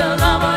Galam